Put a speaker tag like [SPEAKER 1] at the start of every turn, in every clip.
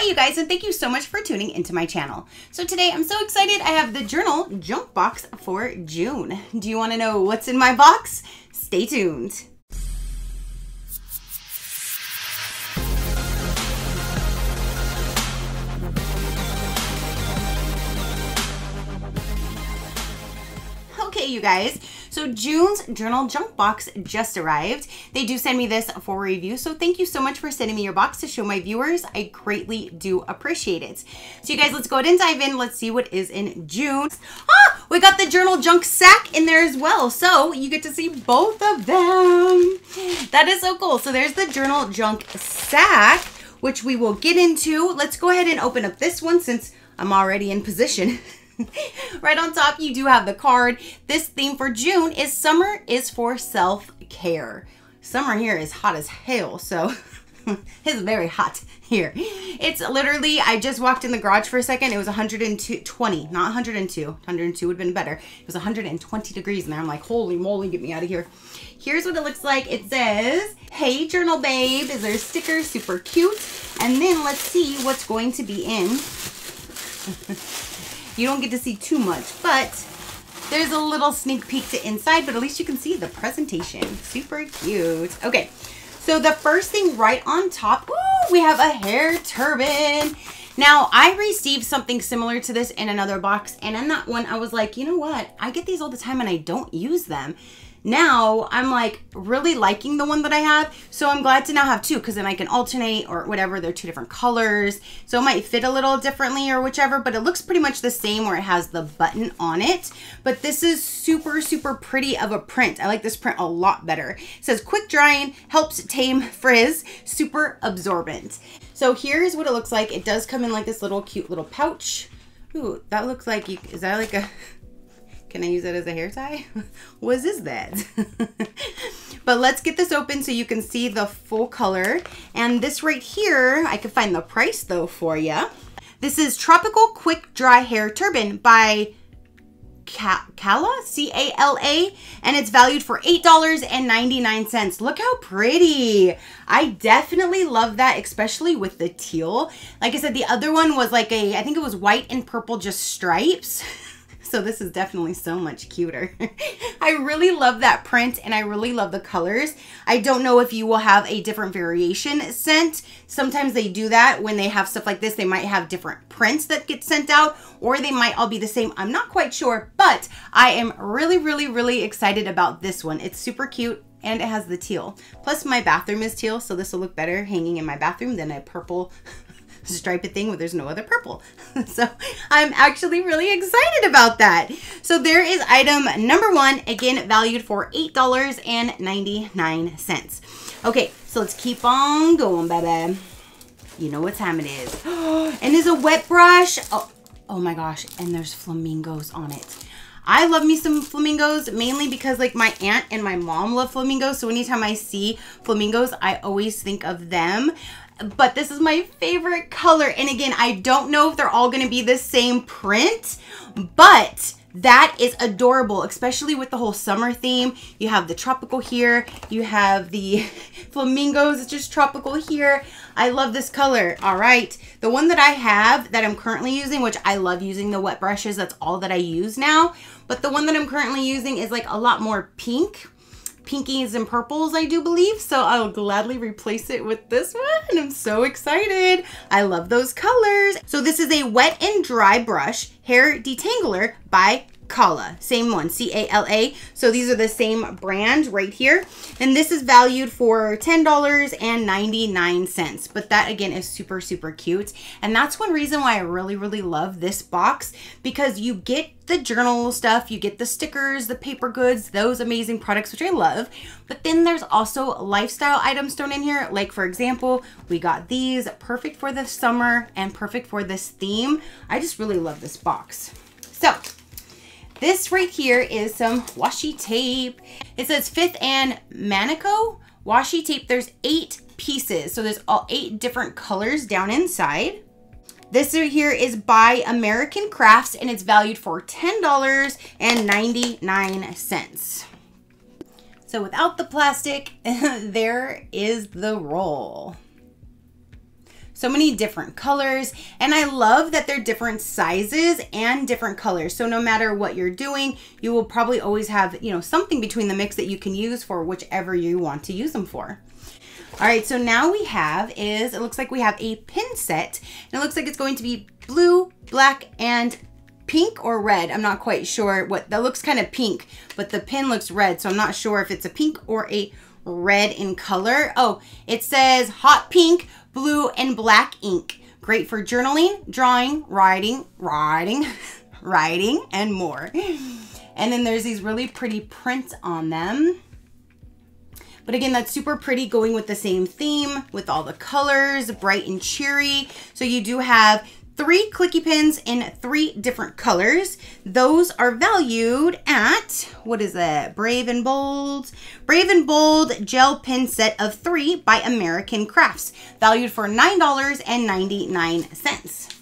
[SPEAKER 1] Hi you guys and thank you so much for tuning into my channel. So today I'm so excited I have the journal junk box for June. Do you want to know what's in my box? Stay tuned. Okay, you guys. So June's journal junk box just arrived. They do send me this for review, so thank you so much for sending me your box to show my viewers. I greatly do appreciate it. So you guys, let's go ahead and dive in. Let's see what is in June. Ah, we got the journal junk Sak in there as well, so you get to see both of them. That is so cool. So there's the journal junk Sak, which we will get into. Let's go ahead and open up this one since I'm already in position. right on top, you do have the card. This theme for June is summer is for self-care. Summer here is hot as hell, so it's very hot here. It's literally, I just walked in the garage for a second. It was 120, not 102. 102 would have been better. It was 120 degrees in there. I'm like, holy moly, get me out of here. Here's what it looks like. It says, hey, journal babe. Is there a sticker? Super cute. And then let's see what's going to be in. You don't get to see too much, but there's a little sneak peek to inside, but at least you can see the presentation. Super cute. Okay, so the first thing right on top, ooh, we have a hair turban. Now, I received something similar to this in another box, and in that one, I was like, you know what? I get these all the time and I don't use them now I'm like really liking the one that I have. So I'm glad to now have two because then I can alternate or whatever. They're two different colors. So it might fit a little differently or whichever, but it looks pretty much the same where it has the button on it. But this is super, super pretty of a print. I like this print a lot better. It says quick drying, helps tame frizz, super absorbent. So here's what it looks like. It does come in like this little cute little pouch. Ooh, that looks like you, is that like a, can I use it as a hair tie? what is that? but let's get this open so you can see the full color. And this right here, I can find the price though for you. This is Tropical Quick Dry Hair Turban by Cala, C-A-L-A, and it's valued for $8.99. Look how pretty. I definitely love that, especially with the teal. Like I said, the other one was like a, I think it was white and purple, just stripes. So this is definitely so much cuter. I really love that print and I really love the colors. I don't know if you will have a different variation sent. Sometimes they do that when they have stuff like this. They might have different prints that get sent out or they might all be the same. I'm not quite sure, but I am really, really, really excited about this one. It's super cute and it has the teal. Plus my bathroom is teal, so this will look better hanging in my bathroom than a purple striped thing where there's no other purple. so I'm actually really excited about that. So there is item number one, again, valued for $8.99. Okay, so let's keep on going, baby. You know what time it is. and there's a wet brush. Oh, oh my gosh, and there's flamingos on it. I love me some flamingos mainly because like my aunt and my mom love flamingos. So anytime I see flamingos, I always think of them but this is my favorite color. And again, I don't know if they're all gonna be the same print, but that is adorable, especially with the whole summer theme. You have the tropical here, you have the flamingos, it's just tropical here. I love this color, all right. The one that I have that I'm currently using, which I love using the wet brushes, that's all that I use now. But the one that I'm currently using is like a lot more pink pinkies and purples, I do believe. So I'll gladly replace it with this one. I'm so excited. I love those colors. So this is a wet and dry brush hair detangler by Cala, same one, C-A-L-A. So these are the same brand right here. And this is valued for $10.99. But that again is super, super cute. And that's one reason why I really, really love this box because you get the journal stuff, you get the stickers, the paper goods, those amazing products, which I love. But then there's also lifestyle items thrown in here. Like for example, we got these perfect for the summer and perfect for this theme. I just really love this box. So this right here is some washi tape. It says Fifth and Manco washi tape. There's eight pieces. So there's all eight different colors down inside. This right here is by American Crafts and it's valued for $10.99. So without the plastic, there is the roll. So many different colors. And I love that they're different sizes and different colors. So no matter what you're doing, you will probably always have, you know, something between the mix that you can use for whichever you want to use them for. All right, so now we have is, it looks like we have a pin set. And it looks like it's going to be blue, black, and pink or red. I'm not quite sure what, that looks kind of pink, but the pin looks red. So I'm not sure if it's a pink or a red in color. Oh, it says hot pink, blue, and black ink. Great for journaling, drawing, writing, writing, writing, and more. And then there's these really pretty prints on them. But again, that's super pretty going with the same theme with all the colors, bright and cheery. So you do have three clicky pins in three different colors. Those are valued at, what is that? Brave and Bold. Brave and Bold gel pin set of three by American Crafts, valued for $9.99.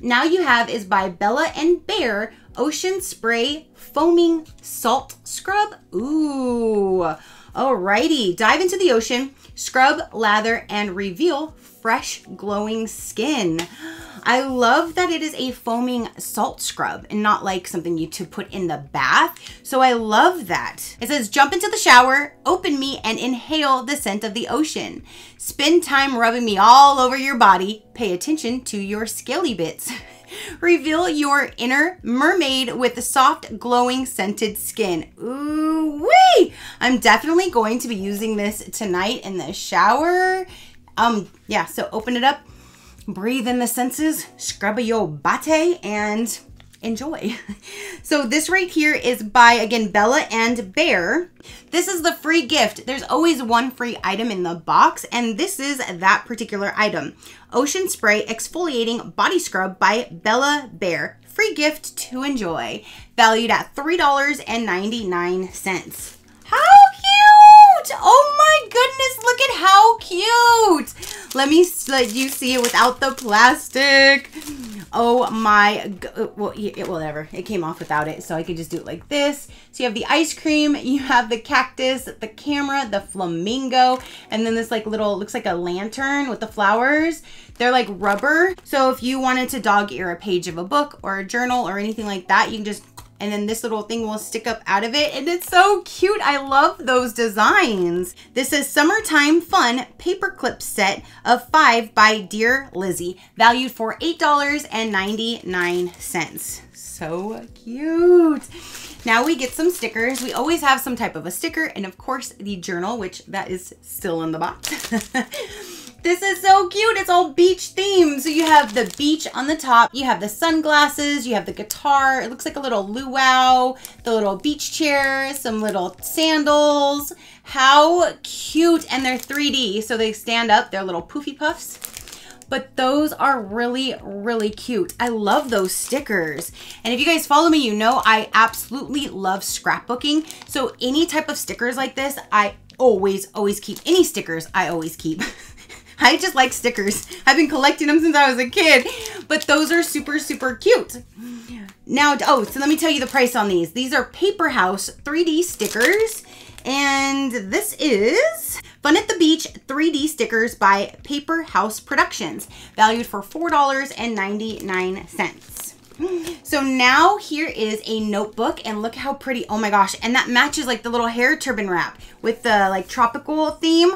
[SPEAKER 1] Now you have is by Bella and Bear Ocean Spray Foaming Salt Scrub. Ooh. Alrighty, dive into the ocean, scrub, lather, and reveal fresh glowing skin. I love that it is a foaming salt scrub and not like something you to put in the bath. So I love that. It says jump into the shower, open me and inhale the scent of the ocean. Spend time rubbing me all over your body. Pay attention to your scaly bits. Reveal your inner mermaid with the soft, glowing, scented skin. Ooh wee! I'm definitely going to be using this tonight in the shower. Um, yeah, so open it up breathe in the senses, scrub your bate, and enjoy. so this right here is by, again, Bella and Bear. This is the free gift. There's always one free item in the box, and this is that particular item. Ocean Spray Exfoliating Body Scrub by Bella Bear. Free gift to enjoy. Valued at $3.99. How cute! Oh my goodness, look at how cute! Let me let you see it without the plastic. Oh my, well, it, whatever. It came off without it, so I could just do it like this. So you have the ice cream, you have the cactus, the camera, the flamingo, and then this like little, looks like a lantern with the flowers. They're like rubber. So if you wanted to dog ear a page of a book or a journal or anything like that, you can just and then this little thing will stick up out of it and it's so cute. I love those designs. This is Summertime Fun Paperclip Set of 5 by Dear Lizzy, valued for $8.99. So cute. Now we get some stickers. We always have some type of a sticker and of course the journal, which that is still in the box. This is so cute. It's all beach themed. So you have the beach on the top. You have the sunglasses. You have the guitar. It looks like a little luau. The little beach chair. Some little sandals. How cute. And they're 3D. So they stand up. They're little poofy puffs but those are really, really cute. I love those stickers. And if you guys follow me, you know I absolutely love scrapbooking. So any type of stickers like this, I always, always keep. Any stickers, I always keep. I just like stickers. I've been collecting them since I was a kid, but those are super, super cute. Now, oh, so let me tell you the price on these. These are Paper House 3D stickers, and this is Fun at the Beach 3D stickers by Paper House Productions, valued for $4.99. So now here is a notebook and look how pretty. Oh my gosh. And that matches like the little hair turban wrap with the like tropical theme.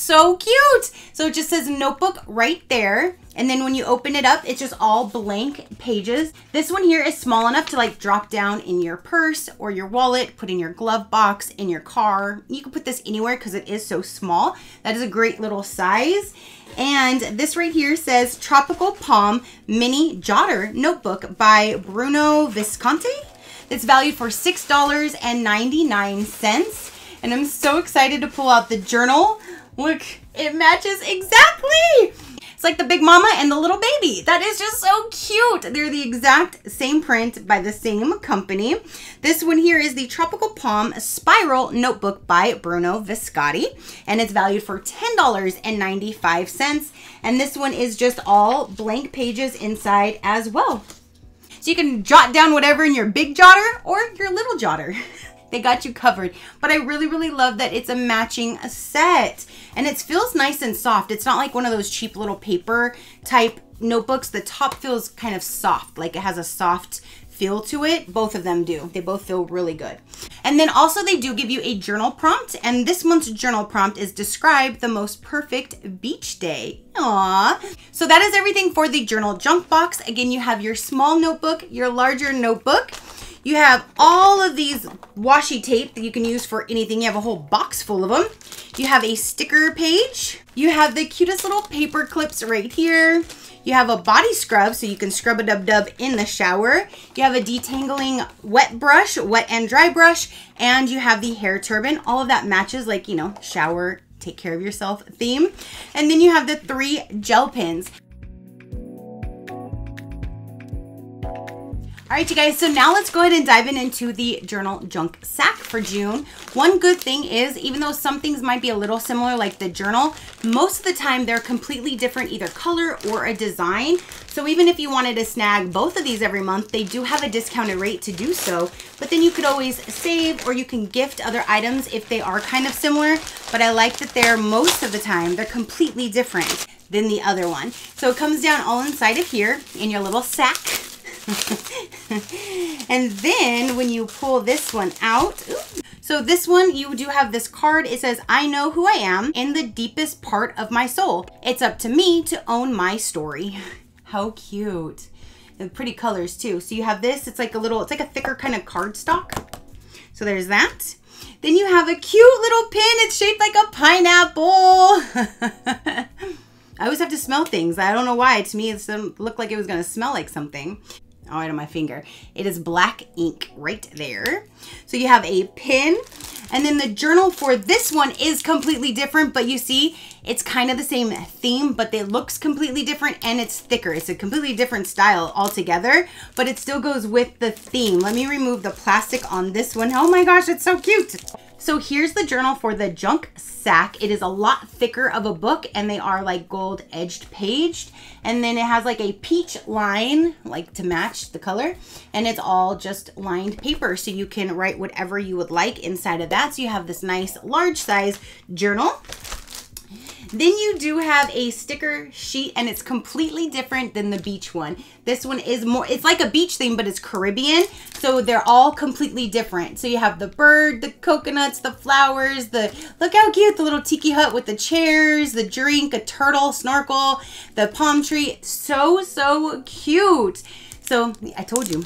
[SPEAKER 1] So cute. So it just says notebook right there. And then when you open it up, it's just all blank pages. This one here is small enough to like drop down in your purse or your wallet, put in your glove box, in your car. You can put this anywhere because it is so small. That is a great little size. And this right here says Tropical Palm Mini Jotter Notebook by Bruno Visconti. It's valued for $6.99. And I'm so excited to pull out the journal. Look, it matches exactly. It's like the big mama and the little baby. That is just so cute. They're the exact same print by the same company. This one here is the Tropical Palm Spiral Notebook by Bruno Visconti, and it's valued for $10.95. And this one is just all blank pages inside as well. So you can jot down whatever in your big jotter or your little jotter. they got you covered. But I really, really love that it's a matching set. And it feels nice and soft. It's not like one of those cheap little paper type notebooks. The top feels kind of soft, like it has a soft feel to it. Both of them do. They both feel really good. And then also they do give you a journal prompt. And this month's journal prompt is describe the most perfect beach day. Aww. So that is everything for the journal junk box. Again, you have your small notebook, your larger notebook. You have all of these washi tape that you can use for anything. You have a whole box full of them. You have a sticker page. You have the cutest little paper clips right here. You have a body scrub, so you can scrub a dub dub in the shower. You have a detangling wet brush, wet and dry brush, and you have the hair turban. All of that matches like, you know, shower, take care of yourself theme. And then you have the three gel pens. All right, you guys, so now let's go ahead and dive in into the journal junk Sak for June. One good thing is, even though some things might be a little similar, like the journal, most of the time they're completely different, either color or a design. So even if you wanted to snag both of these every month, they do have a discounted rate to do so. But then you could always save or you can gift other items if they are kind of similar. But I like that they're most of the time, they're completely different than the other one. So it comes down all inside of here in your little sack and then when you pull this one out, so this one, you do have this card. It says, I know who I am in the deepest part of my soul. It's up to me to own my story. How cute. And pretty colors too. So you have this, it's like a little, it's like a thicker kind of cardstock. So there's that. Then you have a cute little pin. It's shaped like a pineapple. I always have to smell things. I don't know why. To me, it looked like it was going to smell like something all right on my finger. It is black ink right there. So you have a pin and then the journal for this one is completely different, but you see it's kind of the same theme, but it looks completely different and it's thicker. It's a completely different style altogether, but it still goes with the theme. Let me remove the plastic on this one. Oh my gosh, it's so cute. So here's the journal for the junk Sak. It is a lot thicker of a book and they are like gold edged paged. And then it has like a peach line, like to match the color. And it's all just lined paper. So you can write whatever you would like inside of that. So you have this nice large size journal. Then you do have a sticker sheet and it's completely different than the beach one. This one is more, it's like a beach theme, but it's Caribbean. So they're all completely different. So you have the bird, the coconuts, the flowers, the, look how cute, the little tiki hut with the chairs, the drink, a turtle, snorkel, the palm tree. So, so cute. So I told you,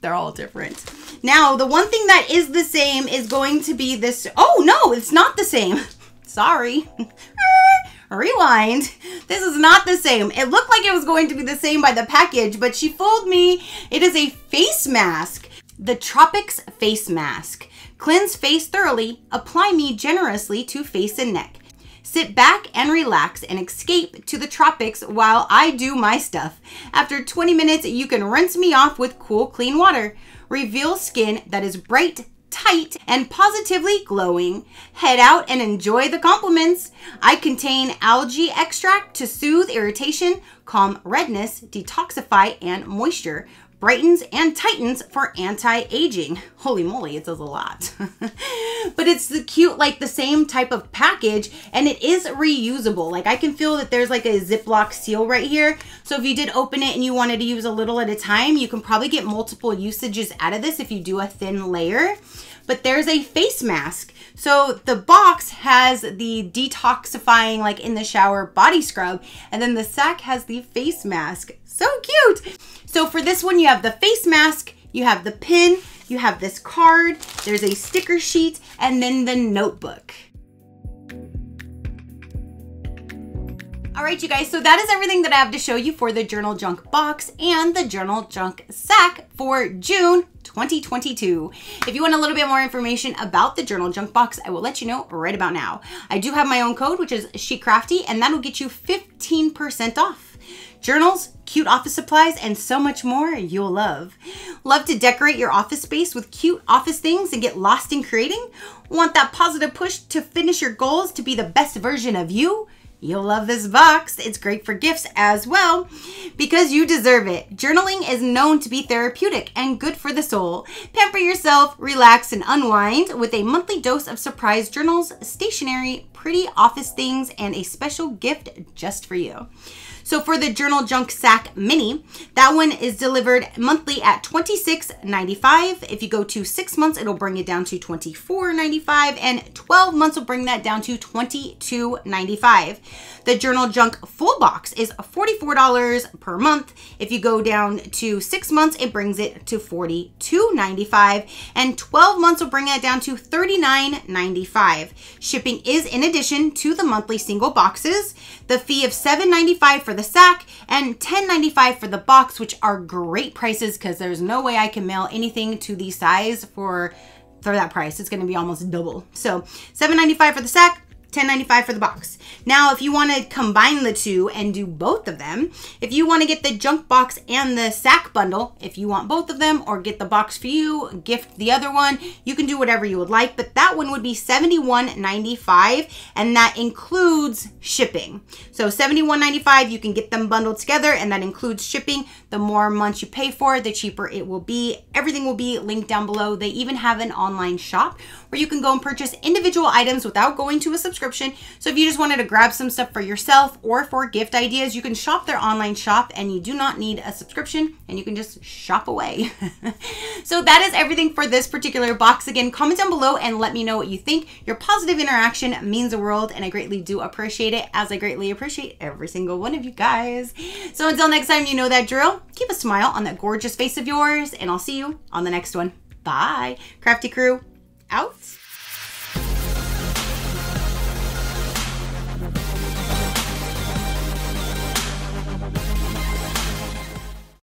[SPEAKER 1] they're all different. Now, the one thing that is the same is going to be this. Oh, no, it's not the same. Sorry. Rewind. This is not the same. It looked like it was going to be the same by the package, but she fooled me. It is a face mask. The Tropics Face Mask. Cleanse face thoroughly. Apply me generously to face and neck. Sit back and relax and escape to the tropics while I do my stuff. After 20 minutes, you can rinse me off with cool, clean water. Reveal skin that is bright, tight, and positively glowing. Head out and enjoy the compliments. I contain algae extract to soothe irritation, calm redness, detoxify, and moisture brightens and tightens for anti-aging. Holy moly, it does a lot. but it's the cute, like the same type of package and it is reusable. Like I can feel that there's like a Ziploc seal right here. So if you did open it and you wanted to use a little at a time, you can probably get multiple usages out of this if you do a thin layer. But there's a face mask. So the box has the detoxifying like in the shower body scrub and then the sack has the face mask. So cute. So for this one, you have the face mask, you have the pin, you have this card, there's a sticker sheet, and then the notebook. All right, you guys, so that is everything that I have to show you for the Journal Junk box and the Journal Junk Sak for June 2022. If you want a little bit more information about the Journal Junk box, I will let you know right about now. I do have my own code, which is SheCrafty, and that'll get you 15% off journals, cute office supplies, and so much more you'll love. Love to decorate your office space with cute office things and get lost in creating? Want that positive push to finish your goals to be the best version of you? You'll love this box. It's great for gifts as well because you deserve it. Journaling is known to be therapeutic and good for the soul. Pamper yourself, relax, and unwind with a monthly dose of surprise journals, stationery, pretty office things, and a special gift just for you. So for the Journal Junk Sak Mini, that one is delivered monthly at $26.95. If you go to six months, it'll bring it down to $24.95 and 12 months will bring that down to $22.95. The Journal Junk Full Box is $44 per month. If you go down to six months, it brings it to $42.95 and 12 months will bring that down to $39.95. Shipping is in addition to the monthly single boxes. The fee of $7.95 for the sack and $10.95 for the box, which are great prices because there's no way I can mail anything to the size for for that price. It's going to be almost double. So $7.95 for the sack, $10.95 for the box. Now, if you want to combine the two and do both of them, if you want to get the junk box and the sack bundle, if you want both of them or get the box for you, gift the other one, you can do whatever you would like, but that one would be $71.95 and that includes shipping. So $71.95, you can get them bundled together and that includes shipping. The more months you pay for, the cheaper it will be. Everything will be linked down below. They even have an online shop where you can go and purchase individual items without going to a subscription. So if you just wanted to grab some stuff for yourself or for gift ideas, you can shop their online shop and you do not need a subscription and you can just shop away. so that is everything for this particular box. Again, comment down below and let me know what you think. Your positive interaction means the world and I greatly do appreciate it as I greatly appreciate every single one of you guys. So until next time, you know that drill. Keep a smile on that gorgeous face of yours and I'll see you on the next one. Bye. Crafty Crew out.